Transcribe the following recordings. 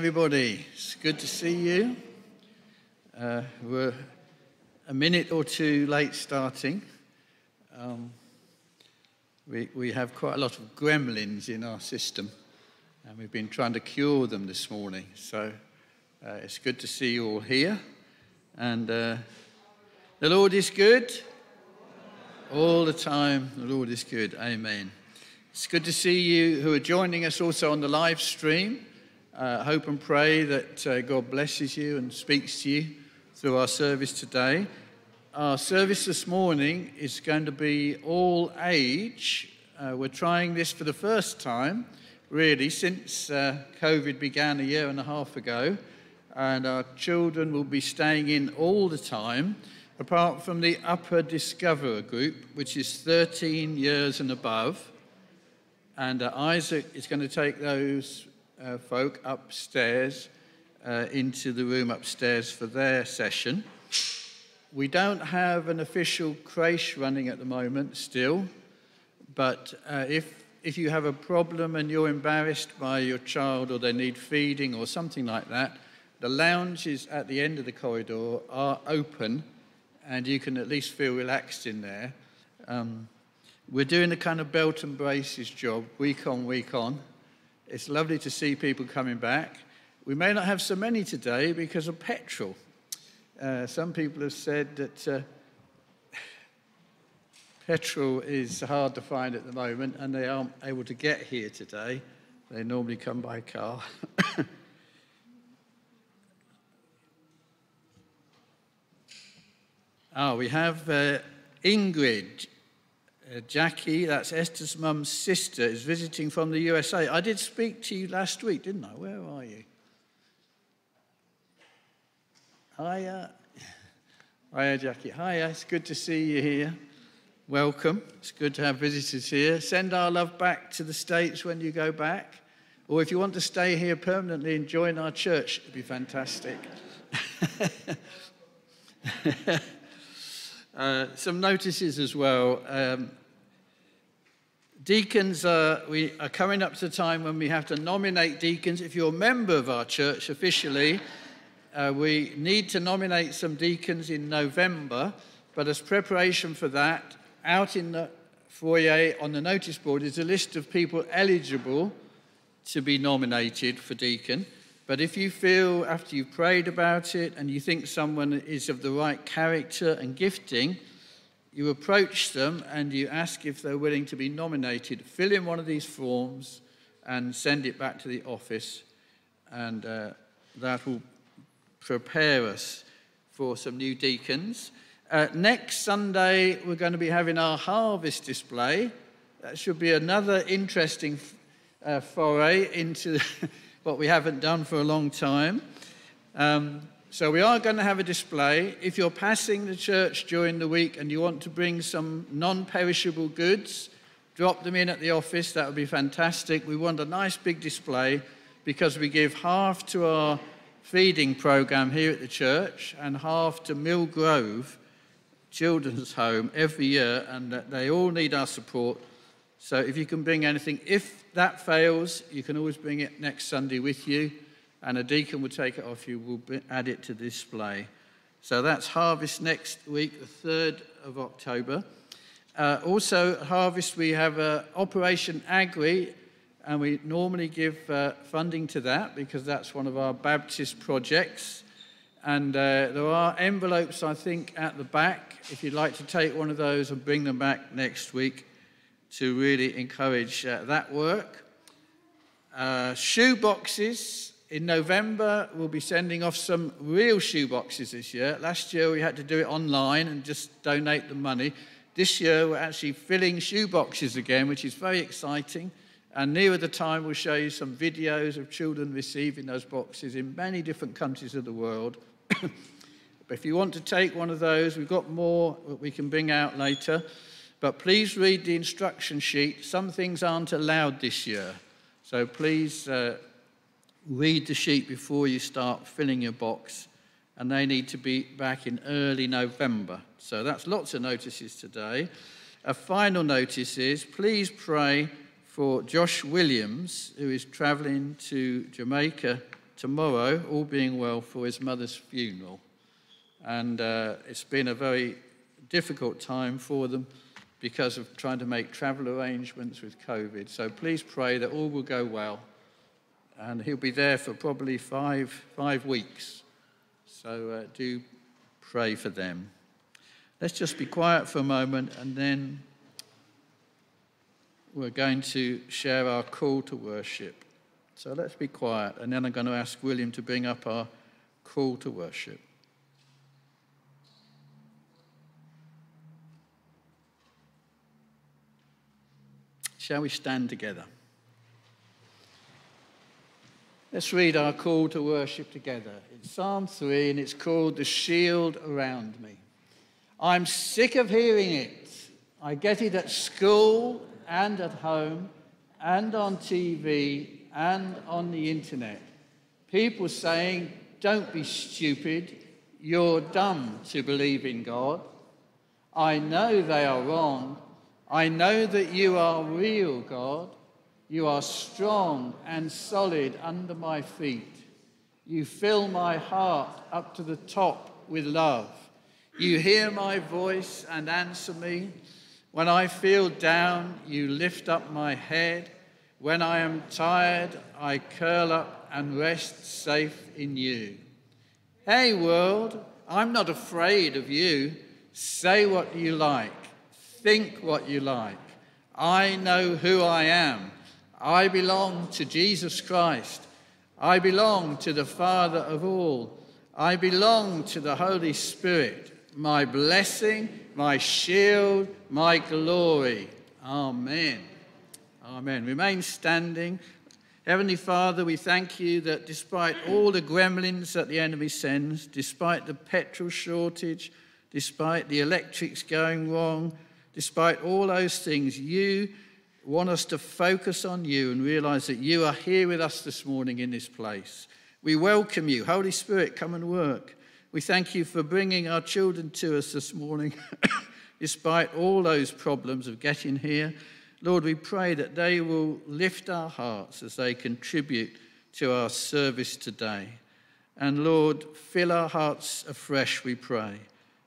Everybody, it's good to see you. Uh, we're a minute or two late starting. Um, we, we have quite a lot of gremlins in our system, and we've been trying to cure them this morning. So uh, it's good to see you all here. And uh, the Lord is good all the time. The Lord is good. Amen. It's good to see you who are joining us also on the live stream. Uh, hope and pray that uh, God blesses you and speaks to you through our service today. Our service this morning is going to be all age. Uh, we're trying this for the first time, really, since uh, COVID began a year and a half ago. And our children will be staying in all the time, apart from the Upper Discoverer group, which is 13 years and above. And uh, Isaac is going to take those uh, folk upstairs uh, into the room upstairs for their session. We don't have an official creche running at the moment still, but uh, if, if you have a problem and you're embarrassed by your child or they need feeding or something like that, the lounges at the end of the corridor are open and you can at least feel relaxed in there. Um, we're doing a kind of belt and braces job week on, week on. It's lovely to see people coming back. We may not have so many today because of petrol. Uh, some people have said that uh, petrol is hard to find at the moment and they aren't able to get here today. They normally come by car. oh, we have uh, Ingrid uh, Jackie, that's Esther's mum's sister, is visiting from the USA. I did speak to you last week, didn't I? Where are you? Hiya. Hiya, Jackie. Hiya, it's good to see you here. Welcome. It's good to have visitors here. Send our love back to the States when you go back. Or if you want to stay here permanently and join our church, it'd be fantastic. uh, some notices as well. Um, Deacons, uh, we are coming up to the time when we have to nominate deacons. If you're a member of our church officially, uh, we need to nominate some deacons in November, but as preparation for that, out in the foyer on the notice board is a list of people eligible to be nominated for deacon. But if you feel after you've prayed about it and you think someone is of the right character and gifting, you approach them and you ask if they're willing to be nominated. Fill in one of these forms and send it back to the office, and uh, that will prepare us for some new deacons. Uh, next Sunday, we're going to be having our harvest display. That should be another interesting uh, foray into what we haven't done for a long time. Um, so we are going to have a display. If you're passing the church during the week and you want to bring some non-perishable goods, drop them in at the office. That would be fantastic. We want a nice big display because we give half to our feeding program here at the church and half to Mill Grove Children's Home every year, and they all need our support. So if you can bring anything, if that fails, you can always bring it next Sunday with you and a deacon will take it off you, we'll add it to display. So that's harvest next week, the 3rd of October. Uh, also, harvest, we have uh, Operation Agri, and we normally give uh, funding to that because that's one of our Baptist projects. And uh, there are envelopes, I think, at the back if you'd like to take one of those and bring them back next week to really encourage uh, that work. Uh, shoe boxes, in November, we'll be sending off some real shoe boxes this year. Last year, we had to do it online and just donate the money. This year, we're actually filling shoe boxes again, which is very exciting. And nearer the time, we'll show you some videos of children receiving those boxes in many different countries of the world. but if you want to take one of those, we've got more that we can bring out later. But please read the instruction sheet. Some things aren't allowed this year. So please uh, read the sheet before you start filling your box, and they need to be back in early November. So that's lots of notices today. A final notice is please pray for Josh Williams, who is traveling to Jamaica tomorrow, all being well, for his mother's funeral. And uh, it's been a very difficult time for them because of trying to make travel arrangements with COVID. So please pray that all will go well. And he'll be there for probably five, five weeks. So uh, do pray for them. Let's just be quiet for a moment and then we're going to share our call to worship. So let's be quiet and then I'm going to ask William to bring up our call to worship. Shall we stand together? Let's read our call to worship together. It's Psalm 3 and it's called The Shield Around Me. I'm sick of hearing it. I get it at school and at home and on TV and on the internet. People saying, Don't be stupid. You're dumb to believe in God. I know they are wrong. I know that you are real, God. You are strong and solid under my feet. You fill my heart up to the top with love. You hear my voice and answer me. When I feel down, you lift up my head. When I am tired, I curl up and rest safe in you. Hey, world, I'm not afraid of you. Say what you like. Think what you like. I know who I am. I belong to Jesus Christ. I belong to the Father of all. I belong to the Holy Spirit, my blessing, my shield, my glory. Amen. Amen. Remain standing. Heavenly Father, we thank you that despite all the gremlins that the enemy sends, despite the petrol shortage, despite the electrics going wrong, Despite all those things, you want us to focus on you and realize that you are here with us this morning in this place. We welcome you. Holy Spirit, come and work. We thank you for bringing our children to us this morning, despite all those problems of getting here. Lord, we pray that they will lift our hearts as they contribute to our service today. And Lord, fill our hearts afresh, we pray,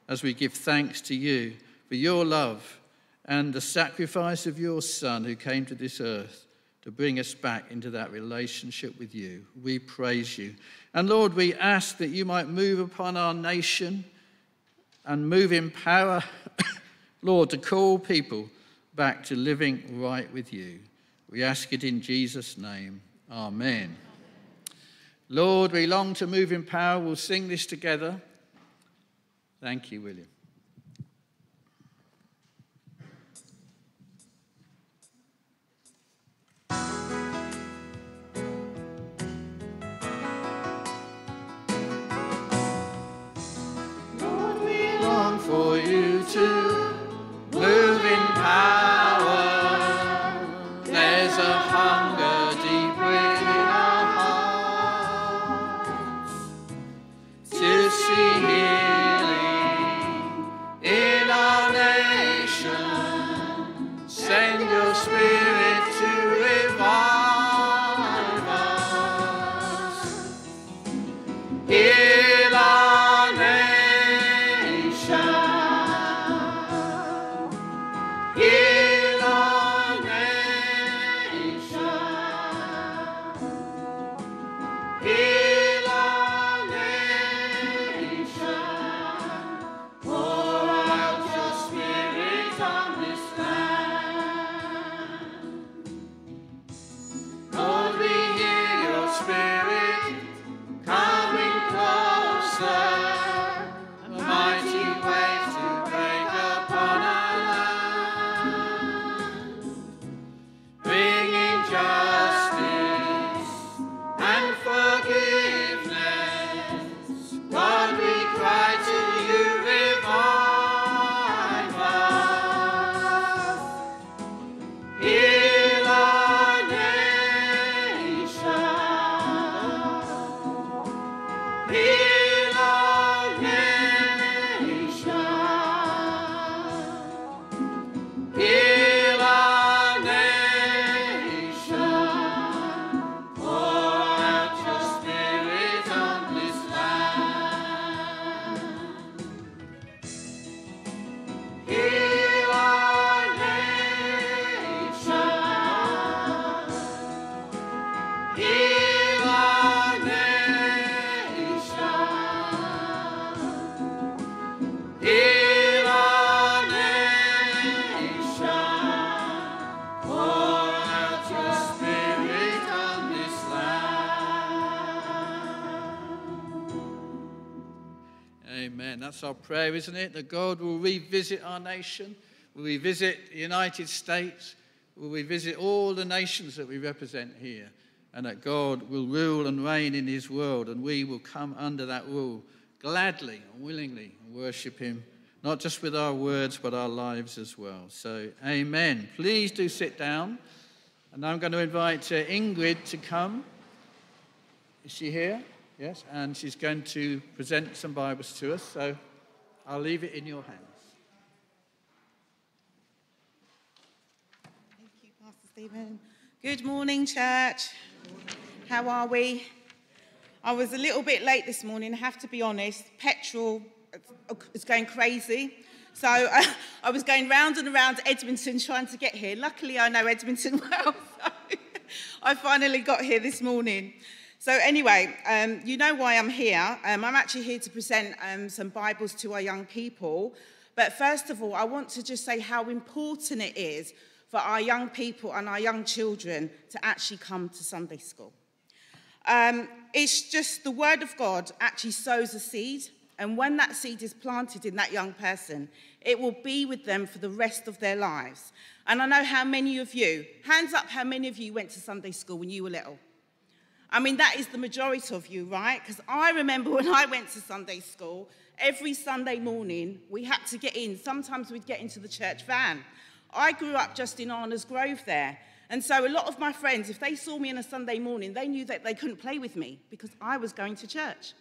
as we give thanks to you for your love and the sacrifice of your Son who came to this earth to bring us back into that relationship with you. We praise you. And Lord, we ask that you might move upon our nation and move in power, Lord, to call people back to living right with you. We ask it in Jesus' name. Amen. Lord, we long to move in power. We'll sing this together. Thank you, William. Prayer, isn't it? That God will revisit our nation, will revisit the United States, will revisit all the nations that we represent here, and that God will rule and reign in his world, and we will come under that rule gladly and willingly and worship him, not just with our words, but our lives as well. So, amen. Please do sit down. And I'm going to invite uh, Ingrid to come. Is she here? Yes, and she's going to present some Bibles to us. So I'll leave it in your hands. Thank you, Pastor Stephen. Good morning, church. How are we? I was a little bit late this morning, I have to be honest. Petrol is going crazy. So uh, I was going round and around Edmonton trying to get here. Luckily, I know Edmonton well. So I finally got here this morning. So anyway, um, you know why I'm here. Um, I'm actually here to present um, some Bibles to our young people. But first of all, I want to just say how important it is for our young people and our young children to actually come to Sunday school. Um, it's just the Word of God actually sows a seed. And when that seed is planted in that young person, it will be with them for the rest of their lives. And I know how many of you, hands up, how many of you went to Sunday school when you were little? I mean, that is the majority of you, right? Because I remember when I went to Sunday school, every Sunday morning we had to get in. Sometimes we'd get into the church van. I grew up just in Arnos Grove there. And so a lot of my friends, if they saw me on a Sunday morning, they knew that they couldn't play with me because I was going to church.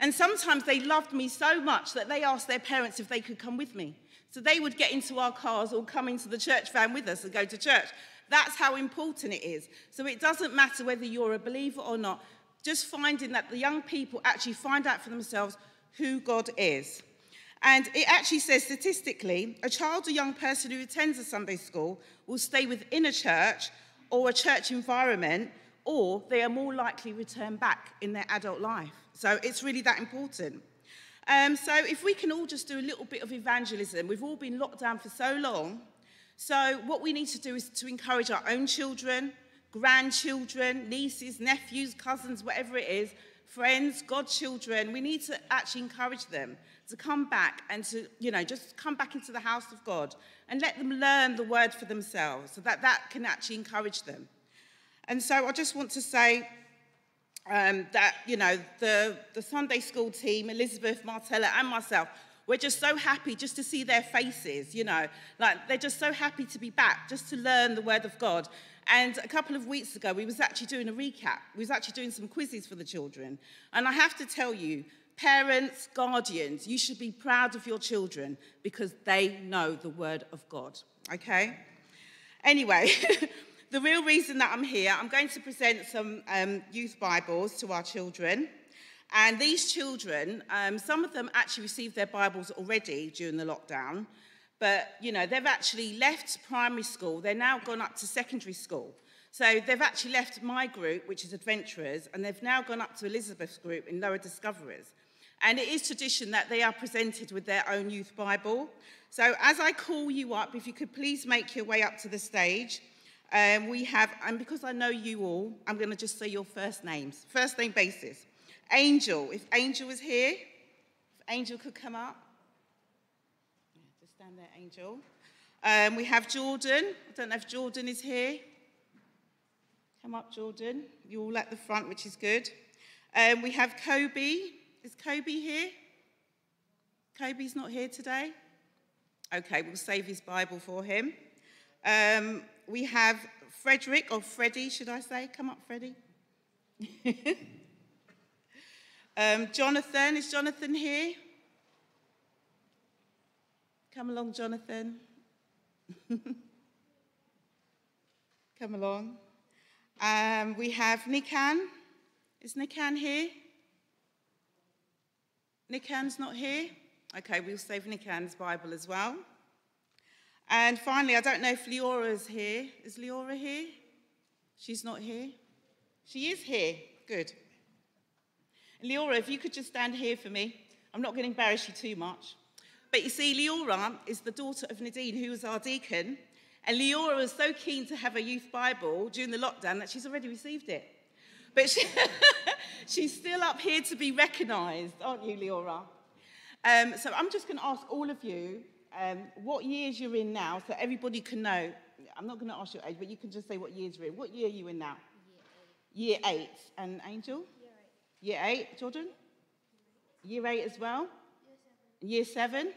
And sometimes they loved me so much that they asked their parents if they could come with me. So they would get into our cars or come into the church van with us and go to church. That's how important it is. So it doesn't matter whether you're a believer or not, just finding that the young people actually find out for themselves who God is. And it actually says statistically, a child or young person who attends a Sunday school will stay within a church or a church environment, or they are more likely to return back in their adult life. So it's really that important. Um, so if we can all just do a little bit of evangelism, we've all been locked down for so long, so what we need to do is to encourage our own children, grandchildren, nieces, nephews, cousins, whatever it is, friends, godchildren. We need to actually encourage them to come back and to, you know, just come back into the house of God and let them learn the word for themselves so that that can actually encourage them. And so I just want to say um, that, you know, the, the Sunday school team, Elizabeth, Martella, and myself, we're just so happy just to see their faces, you know. Like, they're just so happy to be back, just to learn the word of God. And a couple of weeks ago, we was actually doing a recap. We was actually doing some quizzes for the children. And I have to tell you, parents, guardians, you should be proud of your children because they know the word of God, okay? Anyway, the real reason that I'm here, I'm going to present some um, youth Bibles to our children. And these children, um, some of them actually received their Bibles already during the lockdown, but you know, they've actually left primary school, they're now gone up to secondary school. So they've actually left my group, which is Adventurers, and they've now gone up to Elizabeth's group in Lower Discoverers. And it is tradition that they are presented with their own youth Bible. So as I call you up, if you could please make your way up to the stage. Um, we have, and because I know you all, I'm going to just say your first names, first name basis. Angel, if Angel was here, if Angel could come up. Yeah, just stand there, Angel. Um, we have Jordan. I don't know if Jordan is here. Come up, Jordan. You're all at the front, which is good. Um, we have Kobe. Is Kobe here? Kobe's not here today? Okay, we'll save his Bible for him. Um, we have Frederick, or Freddie, should I say? Come up, Freddie. Um, Jonathan, is Jonathan here? Come along, Jonathan. Come along. Um, we have Nikan. Is Nikan here? Nikan's not here? Okay, we'll save Nikan's Bible as well. And finally, I don't know if Leora's here. Is Leora here? She's not here. She is here. Good. Leora, if you could just stand here for me. I'm not going to embarrass you too much. But you see, Leora is the daughter of Nadine, who was our deacon. And Leora was so keen to have a youth Bible during the lockdown that she's already received it. But she, she's still up here to be recognised, aren't you, Leora? Um, so I'm just going to ask all of you um, what years you're in now so everybody can know. I'm not going to ask your age, but you can just say what years you're in. What year are you in now? Year eight. Year eight. And Angel? Year eight. Jordan? Year eight as well? Year seven. Year seven?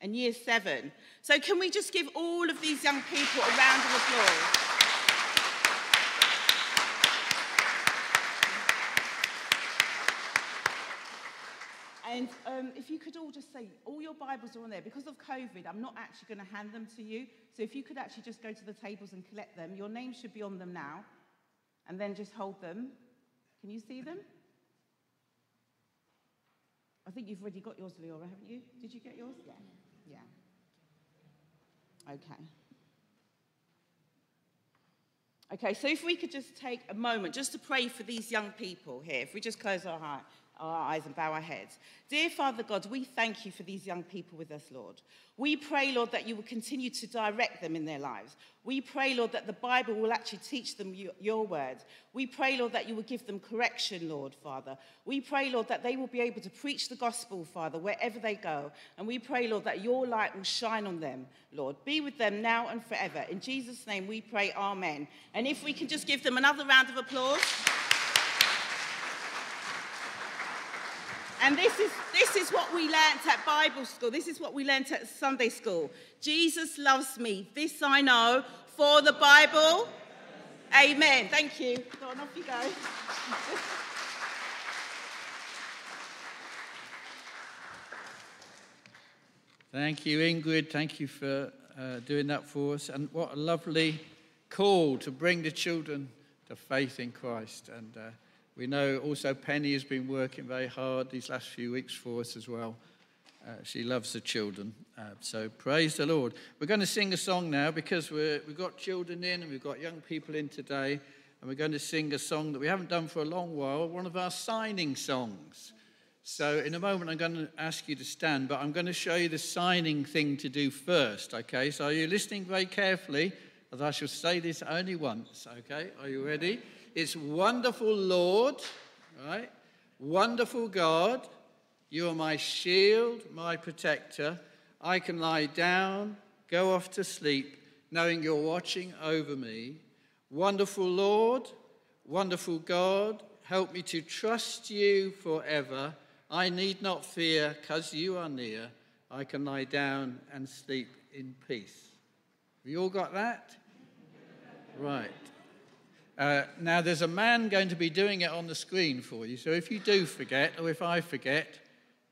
And year seven. So can we just give all of these young people a round of applause? And um, if you could all just say, all your Bibles are on there. Because of COVID, I'm not actually going to hand them to you. So if you could actually just go to the tables and collect them, your name should be on them now. And then just hold them. Can you see them? I think you've already got yours, Leora, haven't you? Did you get yours? Yeah. Yeah. Okay. Okay, so if we could just take a moment just to pray for these young people here, if we just close our heart our eyes and bow our heads. Dear Father God, we thank you for these young people with us, Lord. We pray, Lord, that you will continue to direct them in their lives. We pray, Lord, that the Bible will actually teach them your, word. We pray, Lord, that you will give them correction, Lord, Father. We pray, Lord, that they will be able to preach the gospel, Father, wherever they go. And we pray, Lord, that your light will shine on them, Lord. Be with them now and forever. In Jesus' name we pray, Amen. And if we can just give them another round of applause. And this is, this is what we learnt at Bible school. This is what we learnt at Sunday school. Jesus loves me. This I know for the Bible. Amen. Thank you. Go on, off you go. Thank you, Ingrid. Thank you for uh, doing that for us. And what a lovely call to bring the children to faith in Christ. And uh, we know also Penny has been working very hard these last few weeks for us as well. Uh, she loves the children. Uh, so praise the Lord. We're going to sing a song now because we have got children in and we've got young people in today. And we're going to sing a song that we haven't done for a long while, one of our signing songs. So in a moment, I'm going to ask you to stand, but I'm going to show you the signing thing to do first, okay? So are you listening very carefully? As I shall say this only once, okay? Are you ready? It's wonderful Lord, right? Wonderful God. You are my shield, my protector. I can lie down, go off to sleep, knowing you're watching over me. Wonderful Lord, wonderful God, help me to trust you forever. I need not fear, because you are near. I can lie down and sleep in peace. Have you all got that? Right. Uh, now, there's a man going to be doing it on the screen for you. So if you do forget, or if I forget,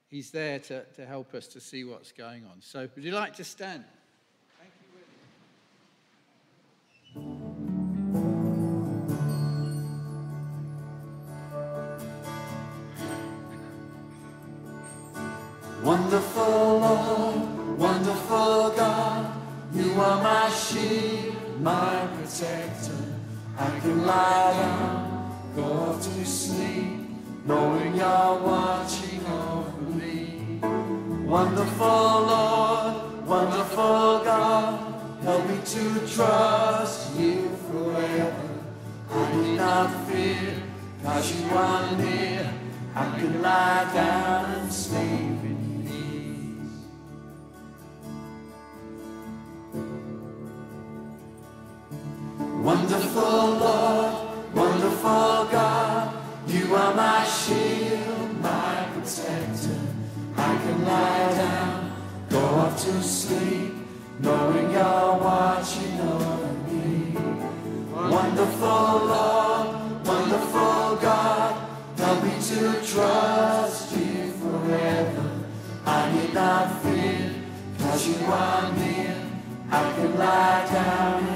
he's there to, to help us to see what's going on. So would you like to stand? Wonderful Lord, wonderful God, you are my shield, my protector. I can lie down, go off to sleep, knowing you're watching over me. Wonderful Lord, wonderful God, help me to trust you forever. I need not fear, cause you are near. I can lie down and sleep Wonderful sleep, knowing you're watching over me. Wonderful Lord, wonderful God, help me to trust you forever. I need not fear, cause you are near. I can lie down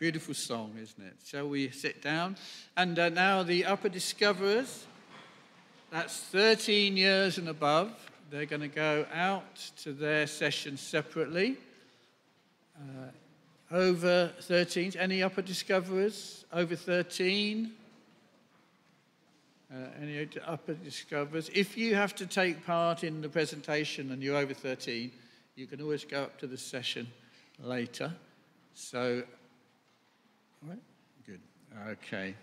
beautiful song, isn't it? Shall we sit down? And uh, now the upper discoverers, that's 13 years and above. They're going to go out to their session separately. Uh, over 13, any upper discoverers? Over 13? Uh, any upper discoverers? If you have to take part in the presentation and you're over 13, you can always go up to the session later. So, right, good. Okay.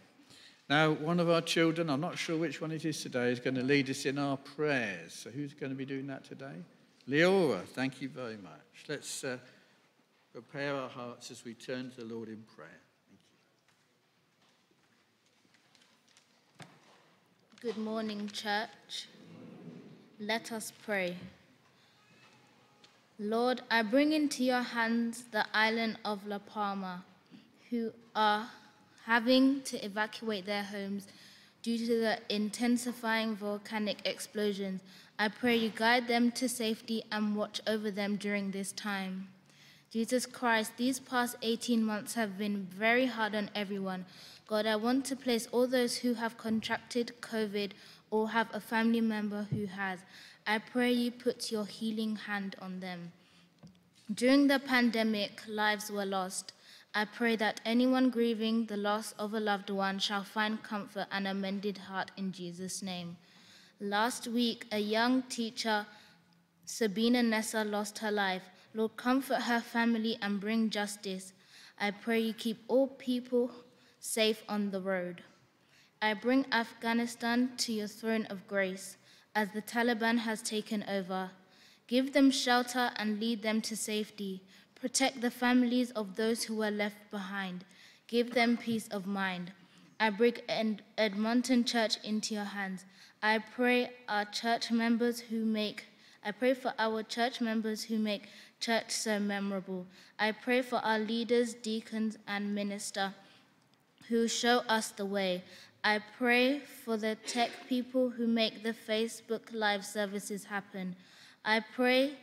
Now, one of our children, I'm not sure which one it is today, is going to lead us in our prayers. So, who's going to be doing that today? Leora, thank you very much. Let's uh, prepare our hearts as we turn to the Lord in prayer. Good morning, church. Let us pray. Lord, I bring into your hands the island of La Palma, who are having to evacuate their homes due to the intensifying volcanic explosions. I pray you guide them to safety and watch over them during this time. Jesus Christ, these past 18 months have been very hard on everyone. God, I want to place all those who have contracted COVID or have a family member who has. I pray you put your healing hand on them. During the pandemic, lives were lost. I pray that anyone grieving the loss of a loved one shall find comfort and a mended heart in Jesus' name. Last week, a young teacher, Sabina Nessa, lost her life. Lord, comfort her family and bring justice. I pray you keep all people safe on the road. I bring Afghanistan to your throne of grace as the Taliban has taken over. Give them shelter and lead them to safety. Protect the families of those who were left behind. Give them peace of mind. I bring Ed- Edmonton Church into your hands. I pray our church members who make I pray for our church members who make church so memorable. I pray for our leaders, deacons, and minister who show us the way. I pray for the tech people who make the Facebook Live services happen. I pray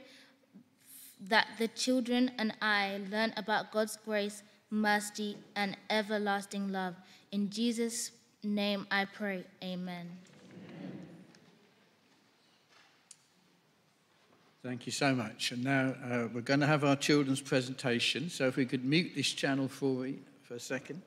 that the children and I learn about God's grace, mercy, and everlasting love. In Jesus' name I pray. Amen. Thank you so much. And now uh, we're going to have our children's presentation. So if we could mute this channel for for a second.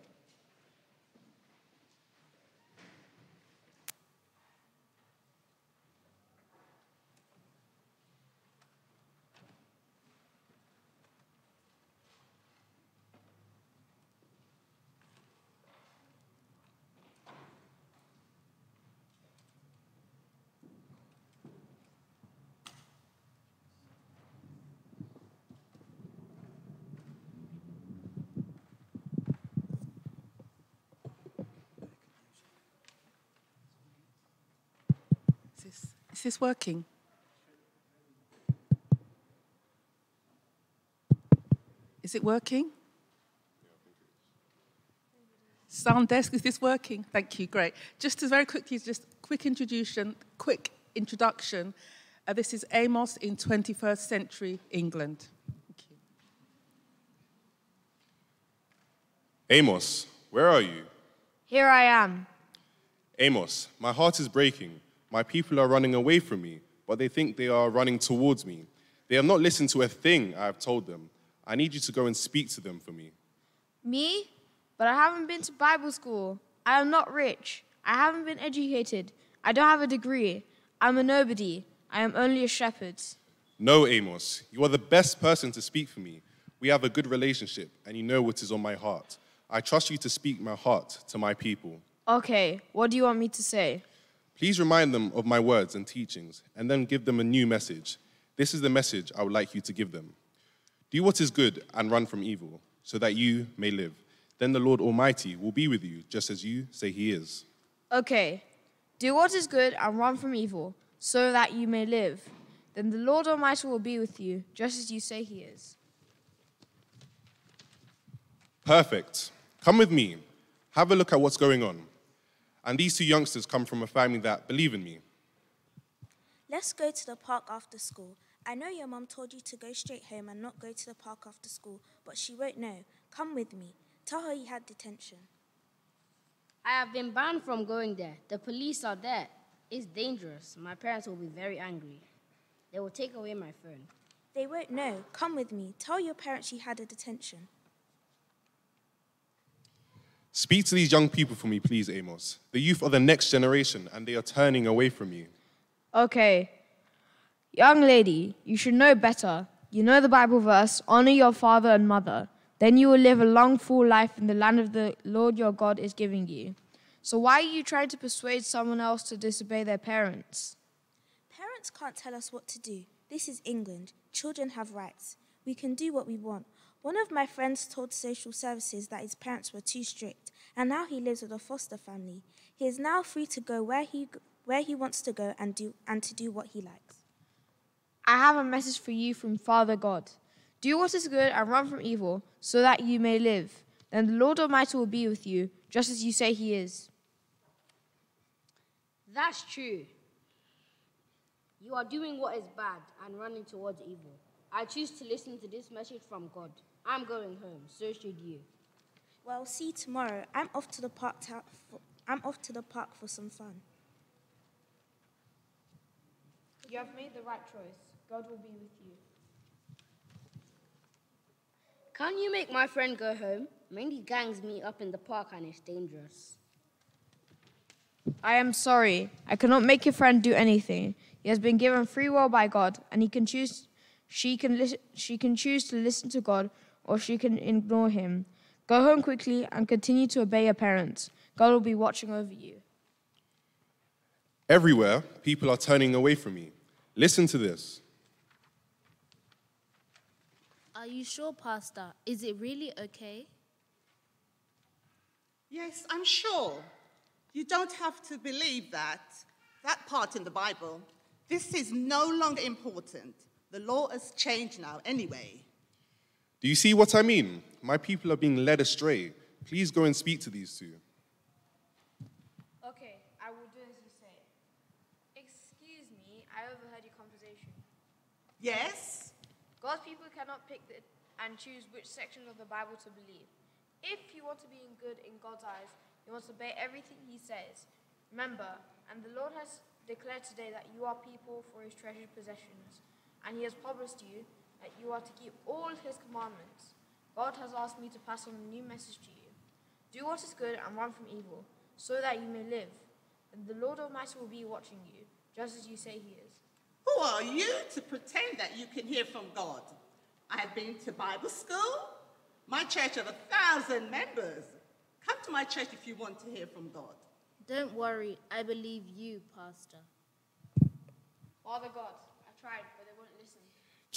Is this, is this working? Is it working? Sound desk, is this working? Thank you, great. Just as very quickly, just quick introduction, quick introduction. Uh, this is Amos in 21st century England. Thank you. Amos, where are you? Here I am. Amos, my heart is breaking. My people are running away from me, but they think they are running towards me. They have not listened to a thing I have told them. I need you to go and speak to them for me. Me? but I haven't been to Bible school. I am not rich. I haven't been educated. I don't have a degree. I'm a nobody. I am only a shepherd. No, Amos, you are the best person to speak for me. We have a good relationship, and you know what is on my heart. I trust you to speak my heart to my people. Okay, what do you want me to say? Please remind them of my words and teachings, and then give them a new message. This is the message I would like you to give them. Do what is good and run from evil, so that you may live. Then the Lord Almighty will be with you, just as you say he is. Okay, do what is good and run from evil, so that you may live. Then the Lord Almighty will be with you, just as you say he is. Perfect. Come with me. Have a look at what's going on. And these two youngsters come from a family that believe in me. Let's go to the park after school. I know your mum told you to go straight home and not go to the park after school, but she won't know. Come with me. Tell her you had detention. I have been banned from going there. The police are there. It's dangerous. My parents will be very angry. They will take away my phone. They won't know. Come with me. Tell your parents you had a detention. Speak to these young people for me, please, Amos. The youth are the next generation, and they are turning away from you. Okay. Young lady, you should know better. You know the Bible verse honor your father and mother. Then you will live a long, full life in the land of the Lord your God is giving you. So, why are you trying to persuade someone else to disobey their parents? Parents can't tell us what to do. This is England. Children have rights. We can do what we want. One of my friends told social services that his parents were too strict, and now he lives with a foster family. He is now free to go where he, where he wants to go and, do, and to do what he likes. I have a message for you from Father God. Do what is good and run from evil, so that you may live. Then the Lord Almighty will be with you, just as you say he is. That's true. You are doing what is bad and running towards evil. I choose to listen to this message from God. I'm going home, so should you. Well, see you tomorrow. I'm off to the park. To, for, I'm off to the park for some fun. You have made the right choice. God will be with you. Can you make my friend go home? Many gangs meet up in the park and it's dangerous. I am sorry. I cannot make your friend do anything. He has been given free will by God, and he can choose. She can listen. She can choose to listen to God, or she can ignore Him. Go home quickly and continue to obey your parents. God will be watching over you. Everywhere, people are turning away from me. Listen to this. Are you sure, Pastor? Is it really okay? Yes, I'm sure. You don't have to believe that, that part in the Bible. This is no longer important. The law has changed now anyway. Do you see what I mean? My people are being led astray. Please go and speak to these two. Okay, I will do as you say. Excuse me, I overheard your conversation. Yes? God's people cannot pick the, and choose which section of the Bible to believe. If you want to be in good in God's eyes, you must obey everything He says. Remember, and the Lord has declared today that you are people for His treasured possessions, and He has promised you that you are to keep all His commandments. God has asked me to pass on a new message to you. Do what is good and run from evil, so that you may live. And the Lord Almighty will be watching you, just as you say He is. Who are you to pretend that you can hear from God? I have been to Bible school. My church has a thousand members. Come to my church if you want to hear from God. Don't worry, I believe you, Pastor. Father God, I tried, but they wouldn't listen.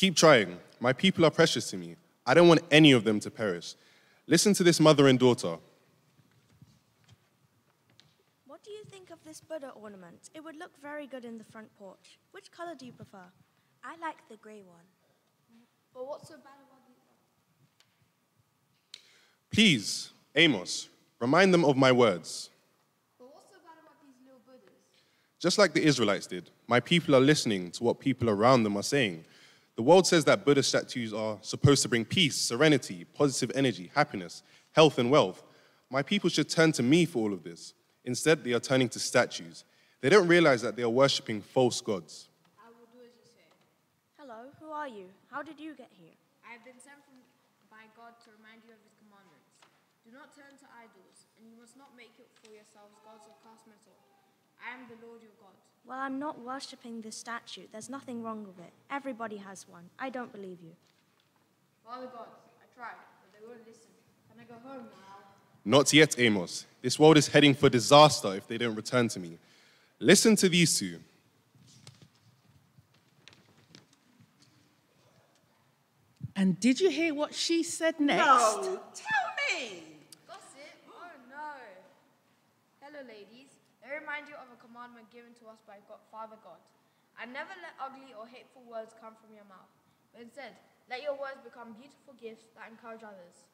Keep trying. My people are precious to me. I don't want any of them to perish. Listen to this mother and daughter. What do you think of this Buddha ornament? It would look very good in the front porch. Which color do you prefer? I like the gray one. But what's so bad about these? Please, Amos, remind them of my words. But what's so bad about these little Buddhas? Just like the Israelites did, my people are listening to what people around them are saying. The world says that Buddha statues are supposed to bring peace, serenity, positive energy, happiness, health, and wealth. My people should turn to me for all of this. Instead, they are turning to statues. They don't realize that they are worshipping false gods. I will do as you say. Hello, who are you? How did you get here? I have been sent from, by God to remind you of his commandments. Do Do not turn to idols, and you must not make for yourselves gods of cast metal. I am the Lord your God. Well, I'm not worshipping the statue. There's nothing wrong with it. Everybody has one. I don't believe you. Father God, I tried, but they won't listen. Can I go home now? Not yet, Amos. This world is heading for disaster if they don't return to me. Listen to these two. And did you hear what she said next? No, tell me. Gossip? Oh no. Hello, ladies. Let me remind you of a commandment given to us by God, Father God. And never let ugly or hateful words come from your mouth, but instead, let your words become beautiful gifts that encourage others.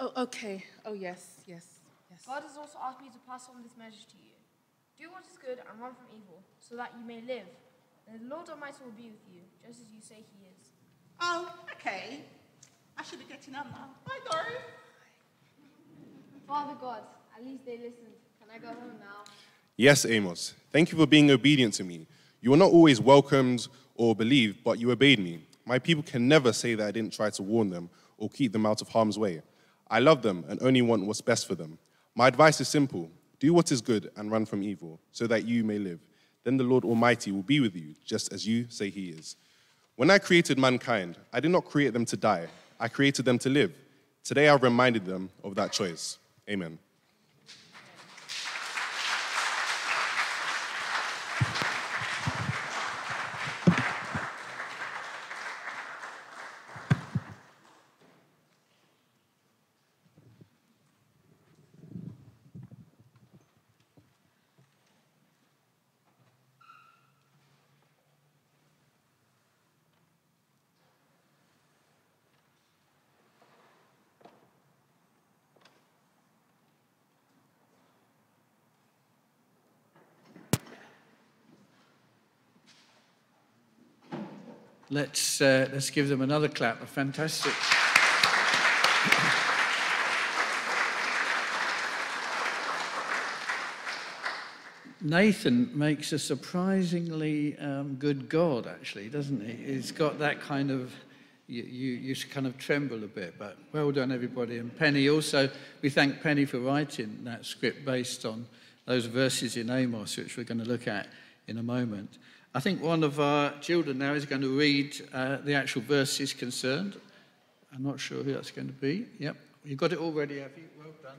Oh, okay. Oh, yes, yes, yes. God has also asked me to pass on this message to you. Do what is good and run from evil, so that you may live. And the Lord Almighty will be with you, just as you say He is. Oh, okay. I should be getting up now. Bye, Doris. Father God, at least they listened. Can I go home now? Yes, Amos. Thank you for being obedient to me. You were not always welcomed or believed, but you obeyed me. My people can never say that I didn't try to warn them or keep them out of harm's way. I love them and only want what's best for them. My advice is simple do what is good and run from evil, so that you may live. Then the Lord Almighty will be with you, just as you say He is. When I created mankind, I did not create them to die, I created them to live. Today I've reminded them of that choice. Amen. Let's, uh, let's give them another clap. A fantastic. Nathan makes a surprisingly um, good God, actually, doesn't he? He's got that kind of, you, you, you kind of tremble a bit, but well done, everybody. And Penny also, we thank Penny for writing that script based on those verses in Amos, which we're going to look at in a moment. I think one of our children now is going to read uh, the actual verses concerned. I'm not sure who that's going to be. Yep. You've got it all ready, have you? Well done.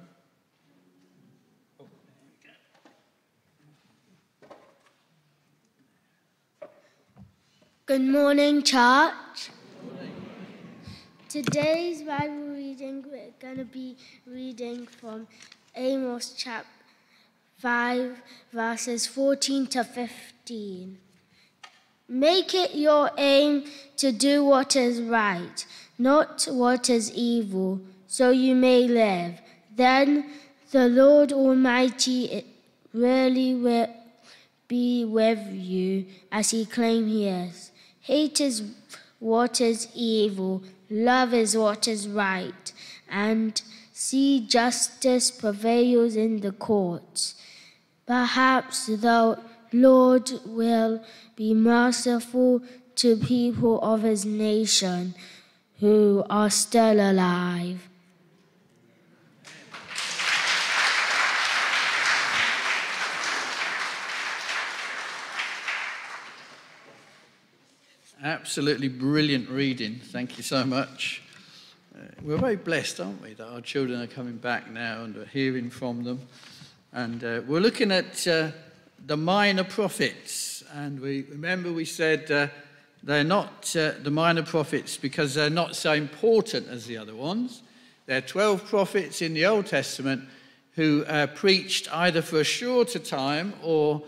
Good morning, church. Today's Bible reading, we're going to be reading from Amos chapter 5, verses 14 to 15. Make it your aim to do what is right, not what is evil, so you may live. Then the Lord Almighty really will be with you as he claims he is. Hate is what is evil, love is what is right, and see justice prevails in the courts. Perhaps the Lord will be merciful to people of his nation who are still alive. Absolutely brilliant reading. Thank you so much. Uh, we're very blessed, aren't we, that our children are coming back now and are hearing from them. And uh, we're looking at uh, the minor prophets. And we remember we said uh, they're not uh, the minor prophets because they're not so important as the other ones. There are 12 prophets in the Old Testament who uh, preached either for a shorter time or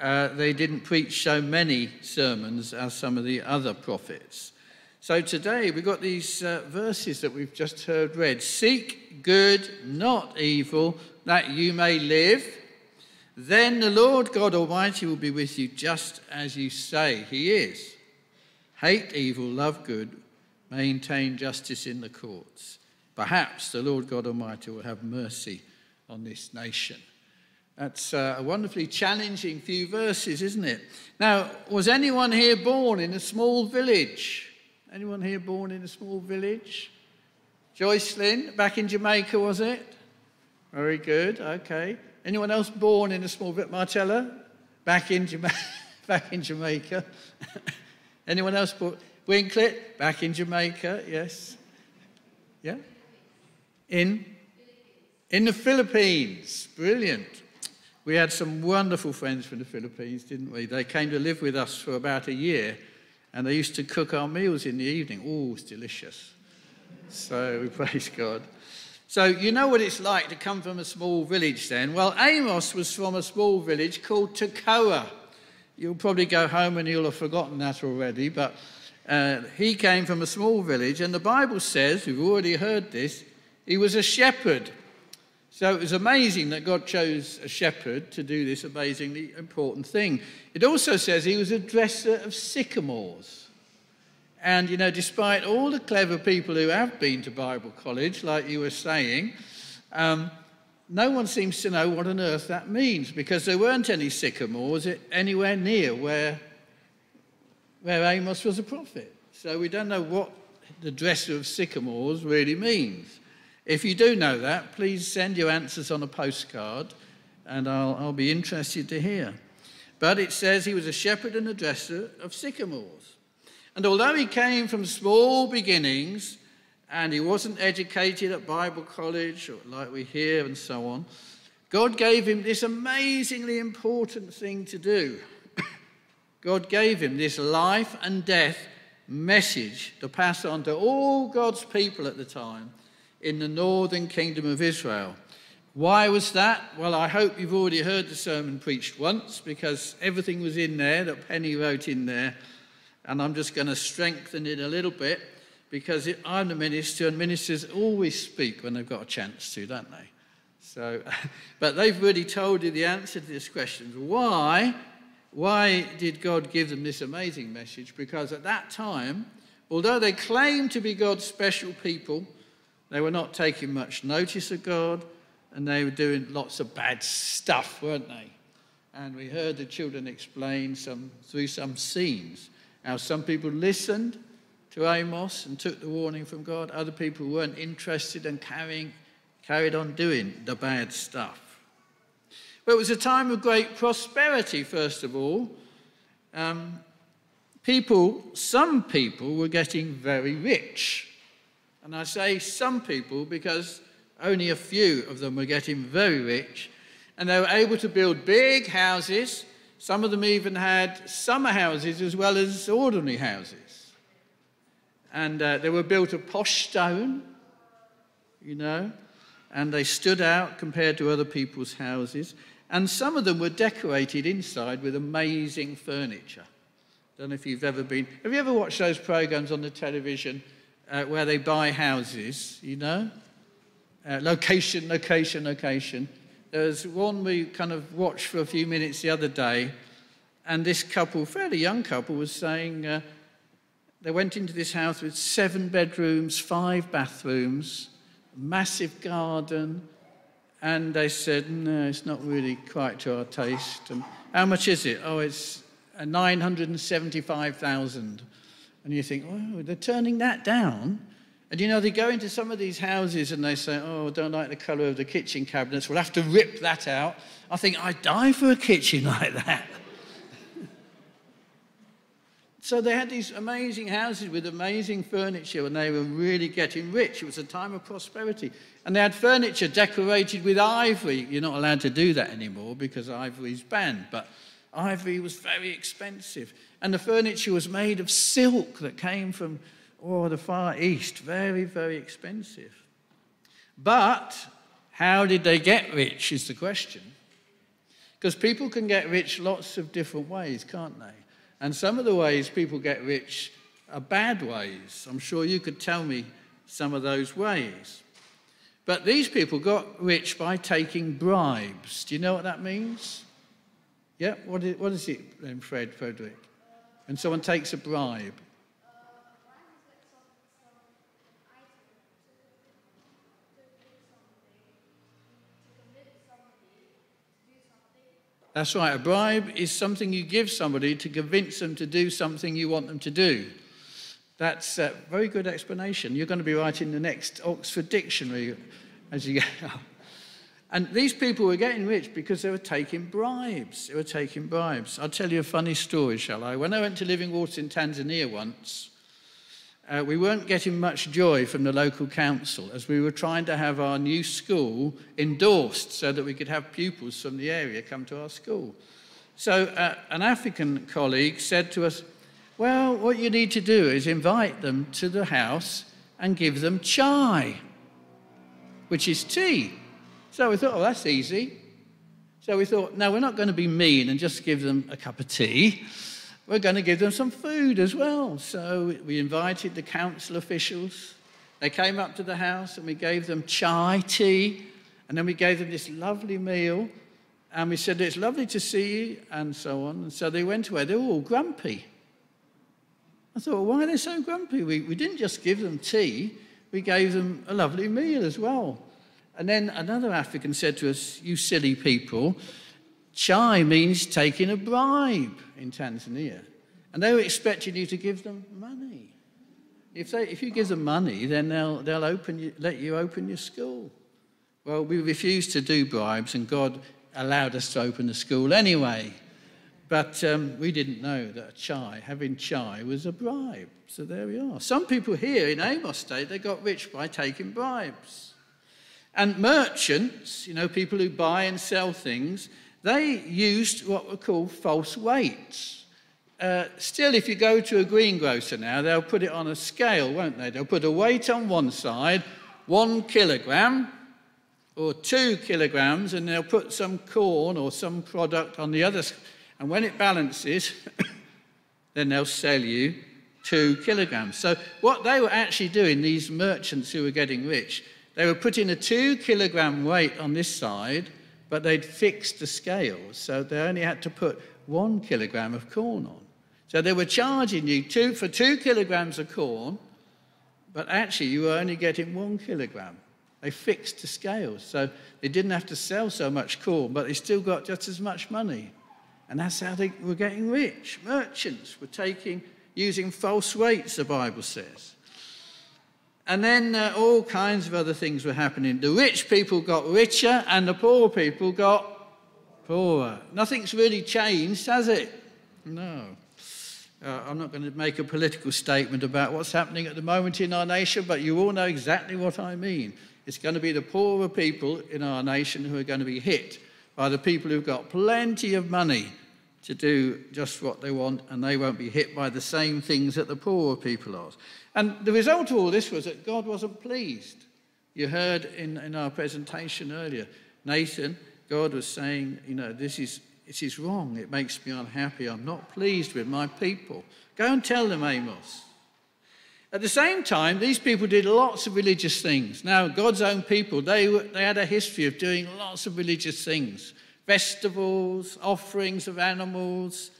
uh, they didn't preach so many sermons as some of the other prophets. So today we've got these uh, verses that we've just heard read Seek good, not evil, that you may live. Then the Lord God Almighty will be with you just as you say He is. Hate evil, love good, maintain justice in the courts. Perhaps the Lord God Almighty will have mercy on this nation. That's uh, a wonderfully challenging few verses, isn't it? Now, was anyone here born in a small village? Anyone here born in a small village? Joycelyn, back in Jamaica, was it? Very good, okay. Anyone else born in a small bit? Martella, back in, Jama- back in Jamaica. Anyone else born? Winklet, back in Jamaica, yes. Yeah? In? In the Philippines, brilliant. We had some wonderful friends from the Philippines, didn't we? They came to live with us for about a year and they used to cook our meals in the evening. Oh, it's delicious. So we praise God. So you know what it's like to come from a small village then? Well, Amos was from a small village called Tekoa. You'll probably go home and you'll have forgotten that already, but uh, he came from a small village, and the Bible says, we've already heard this, he was a shepherd. So it was amazing that God chose a shepherd to do this amazingly important thing. It also says he was a dresser of sycamores. And, you know, despite all the clever people who have been to Bible college, like you were saying, um, no one seems to know what on earth that means because there weren't any sycamores anywhere near where, where Amos was a prophet. So we don't know what the dresser of sycamores really means. If you do know that, please send your answers on a postcard and I'll, I'll be interested to hear. But it says he was a shepherd and a dresser of sycamores. And although he came from small beginnings and he wasn't educated at Bible college, like we hear, and so on, God gave him this amazingly important thing to do. God gave him this life and death message to pass on to all God's people at the time in the northern kingdom of Israel. Why was that? Well, I hope you've already heard the sermon preached once because everything was in there that Penny wrote in there and I'm just going to strengthen it a little bit because it, I'm the minister, and ministers always speak when they've got a chance to, don't they? So, but they've already told you the answer to this question. Why? Why did God give them this amazing message? Because at that time, although they claimed to be God's special people, they were not taking much notice of God and they were doing lots of bad stuff, weren't they? And we heard the children explain some, through some scenes now, some people listened to Amos and took the warning from God. Other people weren't interested and carrying, carried on doing the bad stuff. But it was a time of great prosperity, first of all. Um, people, some people were getting very rich. And I say some people because only a few of them were getting very rich. And they were able to build big houses some of them even had summer houses as well as ordinary houses. And uh, they were built of posh stone, you know, and they stood out compared to other people's houses. And some of them were decorated inside with amazing furniture. Don't know if you've ever been. Have you ever watched those programs on the television uh, where they buy houses, you know? Uh, location, location, location. There's one we kind of watched for a few minutes the other day, and this couple, fairly young couple, was saying uh, they went into this house with seven bedrooms, five bathrooms, massive garden, and they said, no, it's not really quite to our taste. And how much is it? Oh, it's 975,000. And you think, oh, they're turning that down. And you know, they go into some of these houses and they say, Oh, I don't like the colour of the kitchen cabinets. We'll have to rip that out. I think I'd die for a kitchen like that. so they had these amazing houses with amazing furniture and they were really getting rich. It was a time of prosperity. And they had furniture decorated with ivory. You're not allowed to do that anymore because ivory's banned. But ivory was very expensive. And the furniture was made of silk that came from or the Far East, very, very expensive. But how did they get rich is the question. Because people can get rich lots of different ways, can't they? And some of the ways people get rich are bad ways. I'm sure you could tell me some of those ways. But these people got rich by taking bribes. Do you know what that means? Yeah, what is, what is it then, Fred, Frederick? When someone takes a bribe. That's right. A bribe is something you give somebody to convince them to do something you want them to do. That's a very good explanation. You're going to be writing the next Oxford Dictionary as you go. And these people were getting rich because they were taking bribes. They were taking bribes. I'll tell you a funny story, shall I? When I went to Living Water in Tanzania once, uh, we weren't getting much joy from the local council as we were trying to have our new school endorsed so that we could have pupils from the area come to our school. So uh, an African colleague said to us, Well, what you need to do is invite them to the house and give them chai, which is tea. So we thought, Oh, that's easy. So we thought, No, we're not going to be mean and just give them a cup of tea we're going to give them some food as well. So we invited the council officials. They came up to the house and we gave them chai tea. And then we gave them this lovely meal. And we said, It's lovely to see you, and so on. And so they went away. They were all grumpy. I thought, well, why are they so grumpy? We, we didn't just give them tea, we gave them a lovely meal as well. And then another African said to us, You silly people, Chai means taking a bribe in Tanzania. And they were expecting you to give them money. If, they, if you give them money, then they'll, they'll open you, let you open your school. Well, we refused to do bribes, and God allowed us to open the school anyway. But um, we didn't know that chai, having chai, was a bribe. So there we are. Some people here in Amos State, they got rich by taking bribes. And merchants, you know, people who buy and sell things, they used what were called false weights. Uh, still, if you go to a greengrocer now, they'll put it on a scale, won't they? They'll put a weight on one side, one kilogram or two kilograms, and they'll put some corn or some product on the other. And when it balances, then they'll sell you two kilograms. So, what they were actually doing, these merchants who were getting rich, they were putting a two kilogram weight on this side but they'd fixed the scales, so they only had to put one kilogram of corn on. So they were charging you two, for two kilograms of corn, but actually you were only getting one kilogram. They fixed the scales, so they didn't have to sell so much corn, but they still got just as much money. And that's how they were getting rich. Merchants were taking, using false weights, the Bible says. And then uh, all kinds of other things were happening. The rich people got richer and the poor people got poorer. Nothing's really changed, has it? No. Uh, I'm not going to make a political statement about what's happening at the moment in our nation, but you all know exactly what I mean. It's going to be the poorer people in our nation who are going to be hit by the people who've got plenty of money to do just what they want, and they won't be hit by the same things that the poorer people are. And the result of all this was that God wasn't pleased. You heard in, in our presentation earlier, Nathan, God was saying, you know, this is, this is wrong. It makes me unhappy. I'm not pleased with my people. Go and tell them, Amos. At the same time, these people did lots of religious things. Now, God's own people, they, they had a history of doing lots of religious things festivals, offerings of animals,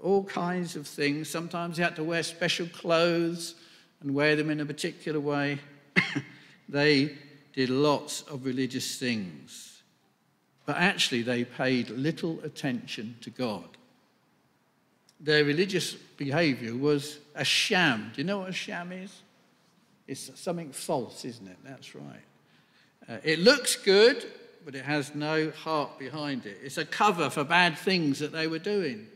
all kinds of things. Sometimes they had to wear special clothes and wear them in a particular way. they did lots of religious things. But actually, they paid little attention to God. Their religious behavior was a sham. Do you know what a sham is? It's something false, isn't it? That's right. Uh, it looks good, but it has no heart behind it. It's a cover for bad things that they were doing.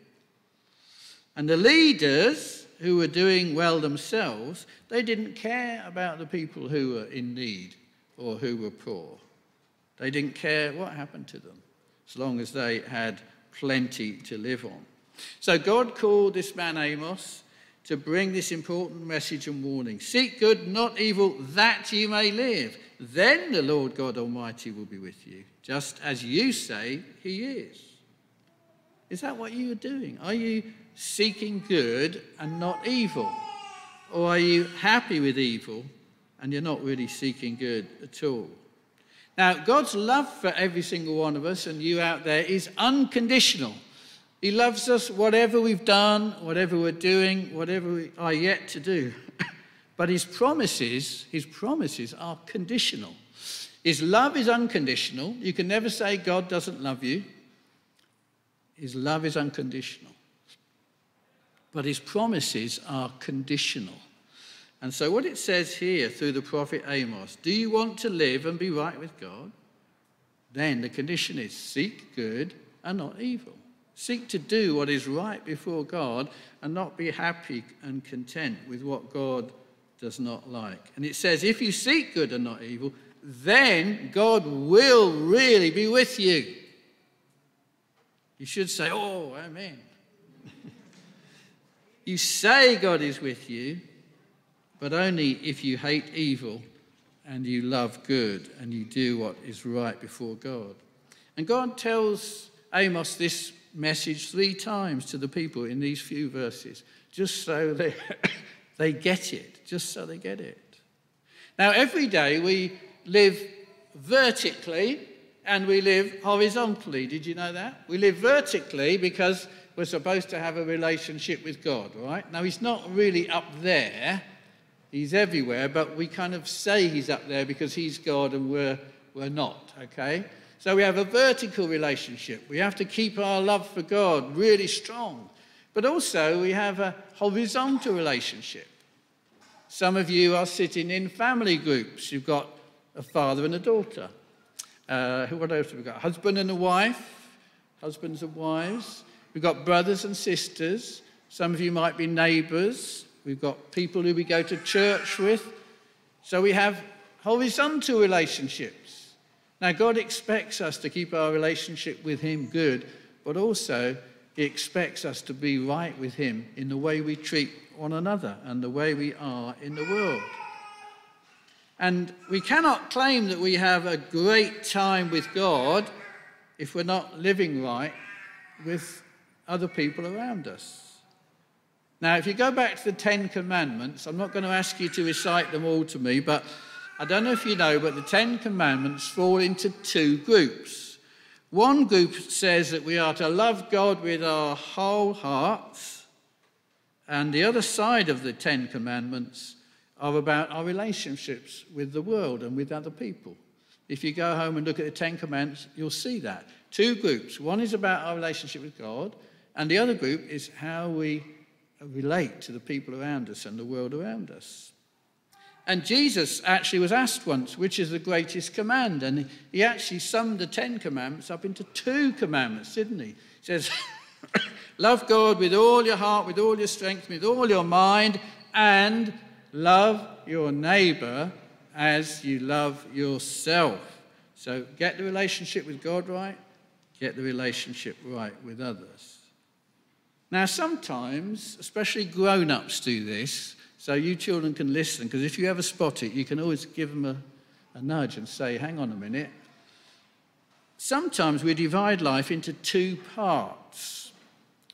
And the leaders who were doing well themselves, they didn't care about the people who were in need or who were poor. They didn't care what happened to them as long as they had plenty to live on. So God called this man Amos to bring this important message and warning Seek good, not evil, that you may live. Then the Lord God Almighty will be with you, just as you say he is. Is that what you are doing? Are you seeking good and not evil? Or are you happy with evil and you're not really seeking good at all? Now, God's love for every single one of us and you out there is unconditional. He loves us whatever we've done, whatever we're doing, whatever we are yet to do. but his promises, his promises are conditional. His love is unconditional. You can never say God doesn't love you. His love is unconditional but his promises are conditional. And so, what it says here through the prophet Amos do you want to live and be right with God? Then the condition is seek good and not evil. Seek to do what is right before God and not be happy and content with what God does not like. And it says, if you seek good and not evil, then God will really be with you. You should say, Oh, amen. you say God is with you, but only if you hate evil and you love good and you do what is right before God. And God tells Amos this message three times to the people in these few verses, just so they, they get it, just so they get it. Now, every day we live vertically and we live horizontally. Did you know that? We live vertically because we're supposed to have a relationship with God, right? Now, He's not really up there, He's everywhere, but we kind of say He's up there because He's God and we're, we're not, okay? So we have a vertical relationship. We have to keep our love for God really strong. But also, we have a horizontal relationship. Some of you are sitting in family groups. You've got a father and a daughter. Uh, what else have we got? Husband and a wife, husbands and wives. We've got brothers and sisters. Some of you might be neighbors. We've got people who we go to church with. So we have horizontal relationships. Now, God expects us to keep our relationship with Him good, but also He expects us to be right with Him in the way we treat one another and the way we are in the world. And we cannot claim that we have a great time with God if we're not living right with other people around us. Now, if you go back to the Ten Commandments, I'm not going to ask you to recite them all to me, but I don't know if you know, but the Ten Commandments fall into two groups. One group says that we are to love God with our whole hearts, and the other side of the Ten Commandments are about our relationships with the world and with other people. If you go home and look at the Ten Commandments, you'll see that. Two groups. One is about our relationship with God, and the other group is how we relate to the people around us and the world around us. And Jesus actually was asked once, which is the greatest command? And he actually summed the Ten Commandments up into two commandments, didn't he? He says, Love God with all your heart, with all your strength, with all your mind, and love your neighbor as you love yourself. So get the relationship with God right, get the relationship right with others. Now, sometimes, especially grown ups do this, so you children can listen, because if you ever spot it, you can always give them a, a nudge and say, hang on a minute. Sometimes we divide life into two parts,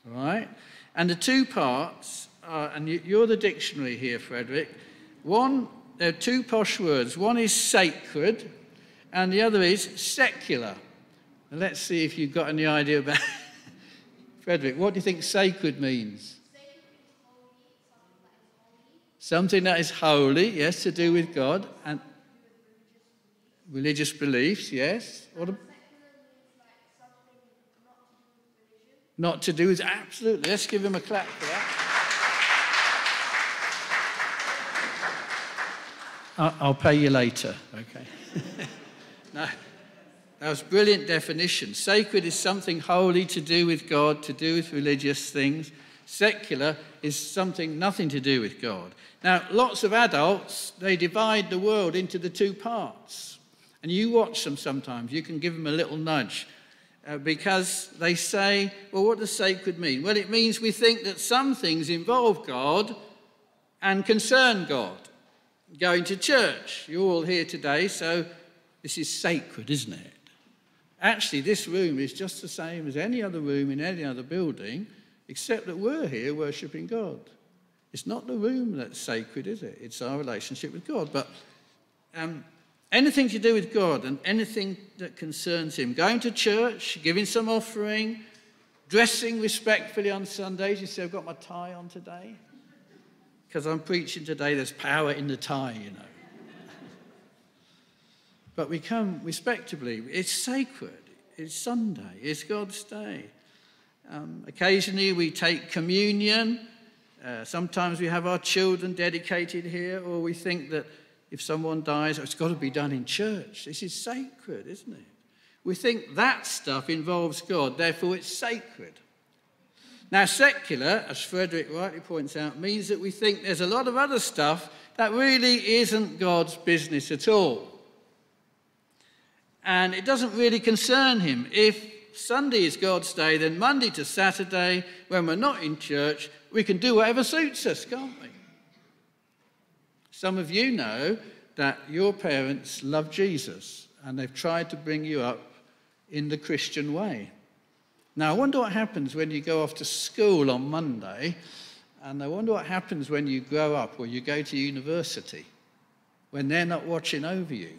right? And the two parts, are, and you're the dictionary here, Frederick. One, there are two posh words. One is sacred, and the other is secular. Now let's see if you've got any idea about. Frederick, what do you think sacred means? Something that is holy, yes, to do with God and religious beliefs, yes. What a, not to do with absolutely. Let's give him a clap for that. I'll pay you later. Okay. no, that was brilliant definition. Sacred is something holy to do with God, to do with religious things. Secular is something nothing to do with God. Now, lots of adults, they divide the world into the two parts. And you watch them sometimes, you can give them a little nudge uh, because they say, well, what does sacred mean? Well, it means we think that some things involve God and concern God. Going to church, you're all here today, so this is sacred, isn't it? Actually, this room is just the same as any other room in any other building except that we're here worshipping God. It's not the room that's sacred, is it? It's our relationship with God. But um, anything to do with God and anything that concerns Him, going to church, giving some offering, dressing respectfully on Sundays. You see, I've got my tie on today. Because I'm preaching today, there's power in the tie, you know. but we come respectably. It's sacred. It's Sunday. It's God's day. Um, occasionally we take communion. Uh, sometimes we have our children dedicated here, or we think that if someone dies, oh, it's got to be done in church. This is sacred, isn't it? We think that stuff involves God, therefore it's sacred. Now, secular, as Frederick rightly points out, means that we think there's a lot of other stuff that really isn't God's business at all. And it doesn't really concern him. If Sunday is God's day, then Monday to Saturday, when we're not in church, we can do whatever suits us, can't we? Some of you know that your parents love Jesus and they've tried to bring you up in the Christian way. Now, I wonder what happens when you go off to school on Monday, and I wonder what happens when you grow up or you go to university when they're not watching over you.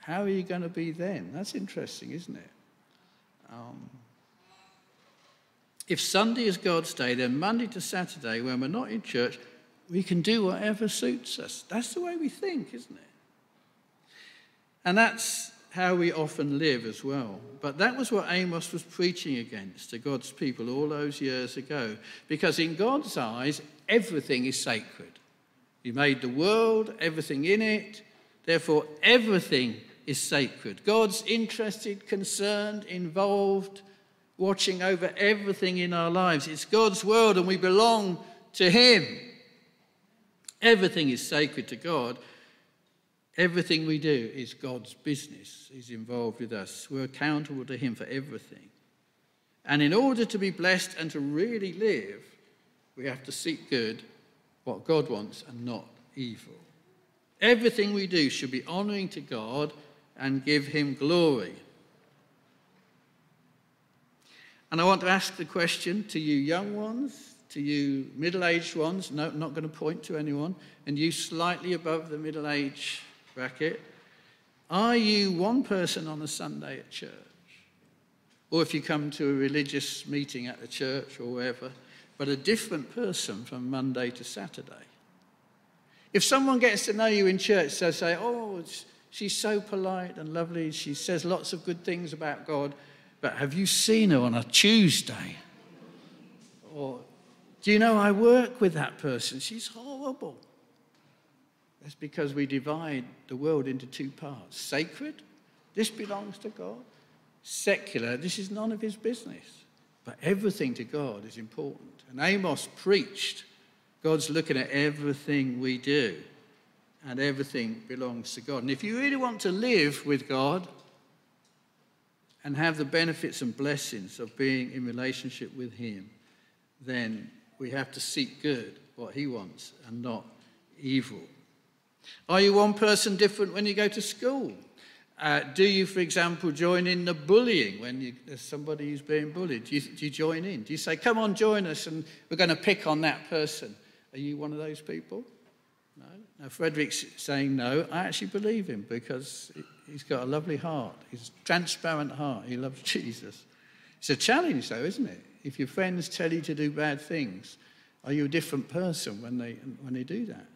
How are you going to be then? That's interesting, isn't it? Um, if Sunday is God's day, then Monday to Saturday, when we're not in church, we can do whatever suits us. That's the way we think, isn't it? And that's how we often live as well. But that was what Amos was preaching against to God's people all those years ago. Because in God's eyes, everything is sacred. He made the world, everything in it. Therefore, everything is sacred. God's interested, concerned, involved, watching over everything in our lives. It's God's world and we belong to Him. Everything is sacred to God. Everything we do is God's business. He's involved with us. We're accountable to Him for everything. And in order to be blessed and to really live, we have to seek good, what God wants, and not evil. Everything we do should be honoring to God and give Him glory. And I want to ask the question to you young ones, to you middle aged ones, no, not going to point to anyone, and you slightly above the middle age bracket. Are you one person on a Sunday at church? Or if you come to a religious meeting at the church or wherever, but a different person from Monday to Saturday? If someone gets to know you in church, they'll say, Oh, she's so polite and lovely. She says lots of good things about God, but have you seen her on a Tuesday? Or do you know I work with that person? She's horrible. That's because we divide the world into two parts sacred, this belongs to God. Secular, this is none of his business. But everything to God is important. And Amos preached God's looking at everything we do, and everything belongs to God. And if you really want to live with God and have the benefits and blessings of being in relationship with Him, then we have to seek good, what He wants, and not evil. Are you one person different when you go to school? Uh, do you, for example, join in the bullying when you, there's somebody who's being bullied? Do you, do you join in? Do you say, come on, join us, and we're going to pick on that person? Are you one of those people? No. Now, Frederick's saying no. I actually believe him because he's got a lovely heart. He's a transparent heart. He loves Jesus. It's a challenge, though, isn't it? If your friends tell you to do bad things, are you a different person when they, when they do that?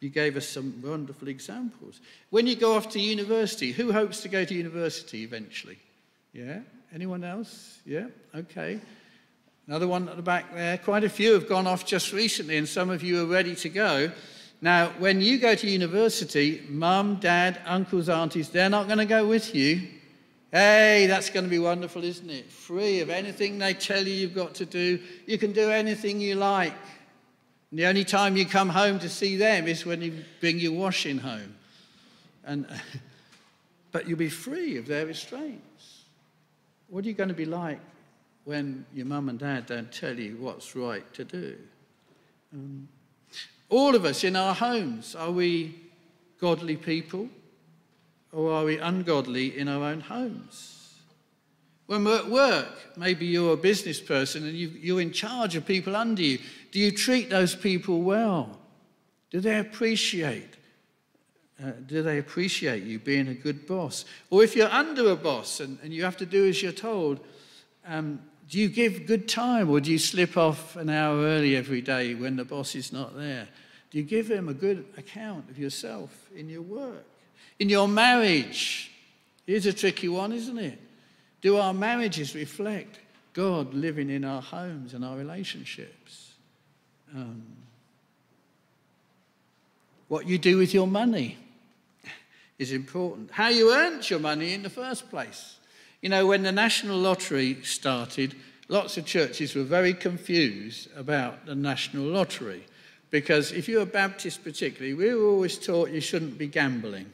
You gave us some wonderful examples. When you go off to university, who hopes to go to university eventually? Yeah? Anyone else? Yeah? Okay. Another one at the back there. Quite a few have gone off just recently, and some of you are ready to go. Now, when you go to university, mum, dad, uncles, aunties, they're not going to go with you. Hey, that's going to be wonderful, isn't it? Free of anything they tell you you've got to do. You can do anything you like. And the only time you come home to see them is when you bring your washing home. And, but you'll be free of their restraints. What are you going to be like when your mum and dad don't tell you what's right to do? Um, all of us in our homes, are we godly people or are we ungodly in our own homes? When we're at work, maybe you're a business person and you, are in charge of people under you. Do you treat those people well? Do they appreciate? Uh, do they appreciate you being a good boss? Or if you're under a boss and, and you have to do as you're told, um, do you give good time or do you slip off an hour early every day when the boss is not there? Do you give him a good account of yourself in your work? In your marriage? Here's a tricky one, isn't it? Do our marriages reflect God living in our homes and our relationships? Um, What you do with your money is important. How you earned your money in the first place. You know, when the National Lottery started, lots of churches were very confused about the National Lottery because if you're a Baptist, particularly, we were always taught you shouldn't be gambling.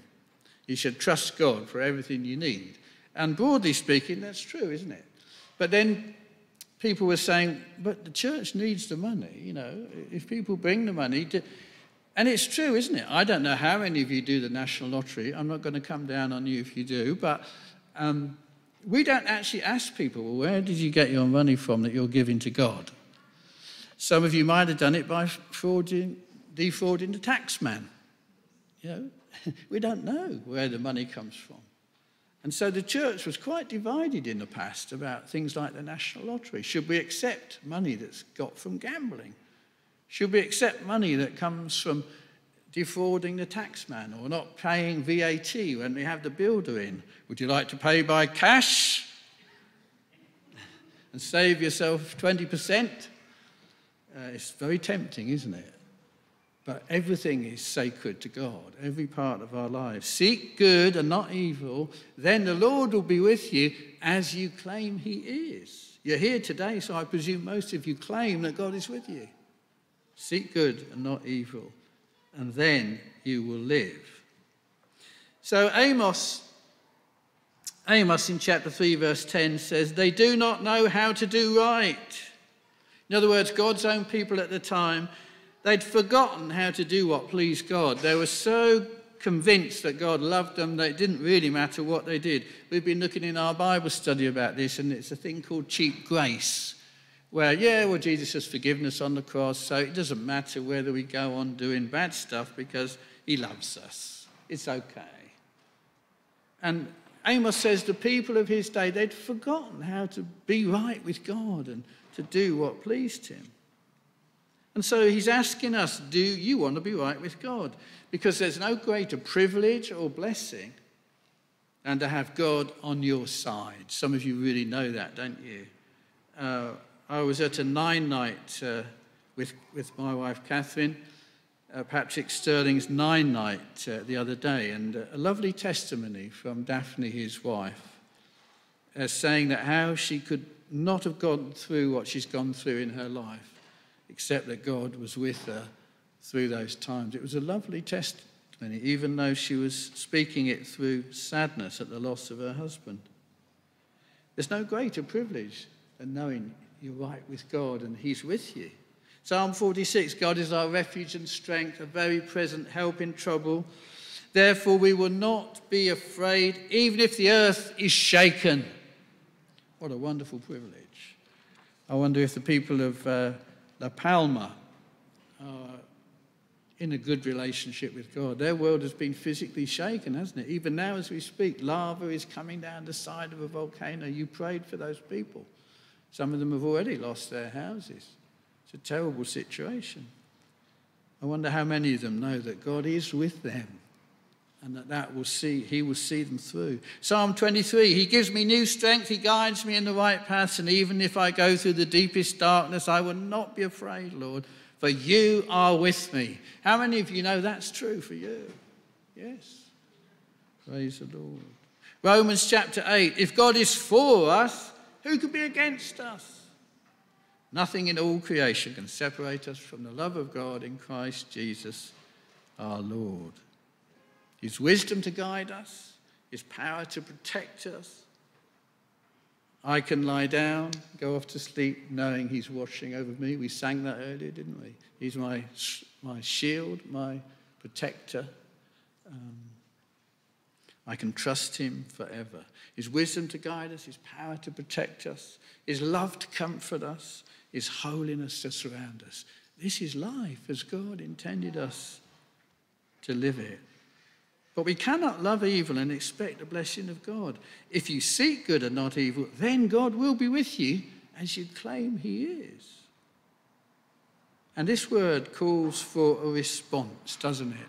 You should trust God for everything you need. And broadly speaking, that's true, isn't it? But then people were saying, but the church needs the money, you know, if people bring the money. To... And it's true, isn't it? I don't know how many of you do the national lottery. I'm not going to come down on you if you do, but um, we don't actually ask people, well, where did you get your money from that you're giving to God? Some of you might have done it by frauding, defrauding the taxman. You know, we don't know where the money comes from. And so the church was quite divided in the past about things like the national lottery. Should we accept money that's got from gambling? Should we accept money that comes from defrauding the taxman or not paying VAT when we have the builder in? Would you like to pay by cash and save yourself 20%? Uh, it's very tempting, isn't it? But everything is sacred to God, every part of our lives. Seek good and not evil, then the Lord will be with you as you claim He is. You're here today, so I presume most of you claim that God is with you. Seek good and not evil, and then you will live. So Amos Amos in chapter 3, verse 10 says, They do not know how to do right. In other words, God's own people at the time They'd forgotten how to do what pleased God. They were so convinced that God loved them that it didn't really matter what they did. We've been looking in our Bible study about this, and it's a thing called cheap grace, where, yeah, well, Jesus has forgiven us on the cross, so it doesn't matter whether we go on doing bad stuff because he loves us. It's okay. And Amos says the people of his day, they'd forgotten how to be right with God and to do what pleased him. And so he's asking us, do you want to be right with God? Because there's no greater privilege or blessing than to have God on your side. Some of you really know that, don't you? Uh, I was at a nine night uh, with, with my wife Catherine, uh, Patrick Sterling's nine night uh, the other day, and a lovely testimony from Daphne, his wife, uh, saying that how she could not have gone through what she's gone through in her life except that God was with her through those times. It was a lovely testimony, even though she was speaking it through sadness at the loss of her husband. There's no greater privilege than knowing you're right with God and He's with you. Psalm 46 God is our refuge and strength, a very present help in trouble. Therefore, we will not be afraid, even if the earth is shaken. What a wonderful privilege. I wonder if the people of uh, La Palma are in a good relationship with God. Their world has been physically shaken, hasn't it? Even now, as we speak, lava is coming down the side of a volcano. You prayed for those people. Some of them have already lost their houses. It's a terrible situation. I wonder how many of them know that God is with them and that, that will see, he will see them through. Psalm 23 He gives me new strength, He guides me in the right path, and even if I go through the deepest darkness, I will not be afraid, Lord, for you are with me. How many of you know that's true for you? Yes. Praise the Lord. Romans chapter 8 If God is for us, who could be against us? Nothing in all creation can separate us from the love of God in Christ Jesus our Lord. His wisdom to guide us, His power to protect us. I can lie down, go off to sleep, knowing He's watching over me. We sang that earlier, didn't we? He's my, my shield, my protector. Um, I can trust Him forever. His wisdom to guide us, His power to protect us, His love to comfort us, His holiness to surround us. This is life as God intended us to live it. But we cannot love evil and expect the blessing of God. If you seek good and not evil, then God will be with you as you claim He is. And this word calls for a response, doesn't it?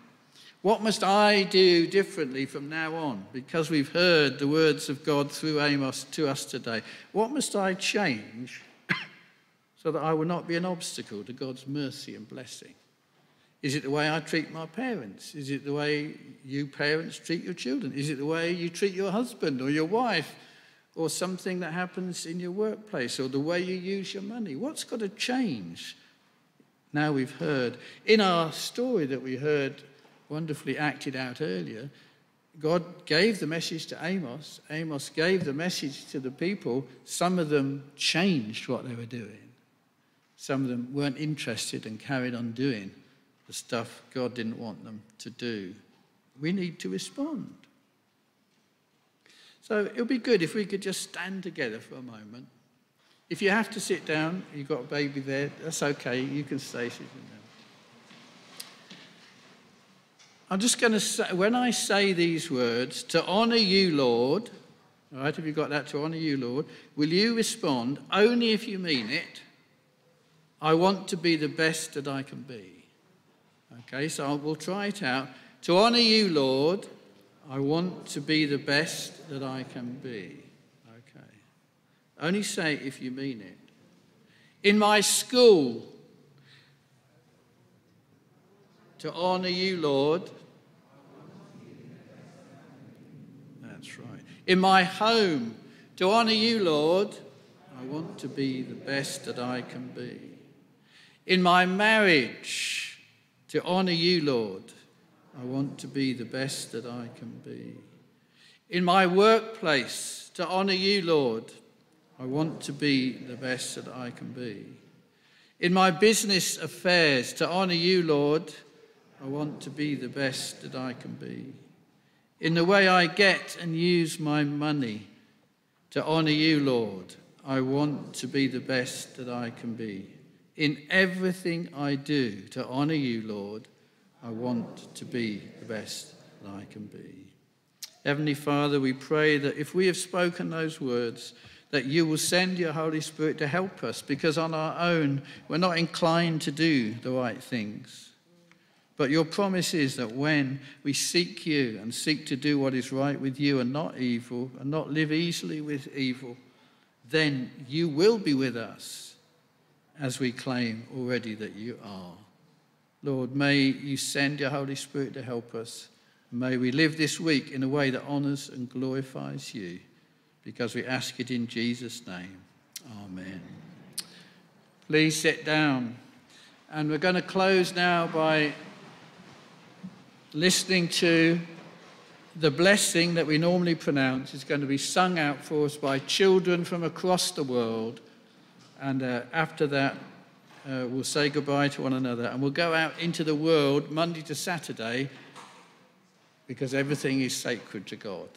What must I do differently from now on? Because we've heard the words of God through Amos to us today. What must I change so that I will not be an obstacle to God's mercy and blessing? Is it the way I treat my parents? Is it the way you parents treat your children? Is it the way you treat your husband or your wife? Or something that happens in your workplace or the way you use your money? What's got to change? Now we've heard. In our story that we heard wonderfully acted out earlier, God gave the message to Amos. Amos gave the message to the people. Some of them changed what they were doing. Some of them weren't interested and carried on doing the stuff God didn't want them to do. We need to respond. So it would be good if we could just stand together for a moment. If you have to sit down, you've got a baby there, that's okay. You can stay sitting down. I'm just going to say, when I say these words, to honour you, Lord, all right, have you got that? To honour you, Lord, will you respond only if you mean it? I want to be the best that I can be. Okay, so we'll try it out. To honour you, Lord, I want to be the best that I can be. Okay. Only say it if you mean it. In my school, to honour you, Lord. That's right. In my home, to honour you, Lord, I want to be the best that I can be. In my marriage, to honour you, Lord, I want to be the best that I can be. In my workplace, to honour you, Lord, I want to be the best that I can be. In my business affairs, to honour you, Lord, I want to be the best that I can be. In the way I get and use my money to honour you, Lord, I want to be the best that I can be. In everything I do to honour you, Lord, I want to be the best that I can be. Heavenly Father, we pray that if we have spoken those words, that you will send your Holy Spirit to help us, because on our own we're not inclined to do the right things. But your promise is that when we seek you and seek to do what is right with you and not evil, and not live easily with evil, then you will be with us as we claim already that you are. Lord, may you send your Holy Spirit to help us. May we live this week in a way that honors and glorifies you, because we ask it in Jesus' name. Amen. Please sit down. And we're going to close now by listening to the blessing that we normally pronounce is going to be sung out for us by children from across the world. And uh, after that, uh, we'll say goodbye to one another and we'll go out into the world Monday to Saturday because everything is sacred to God.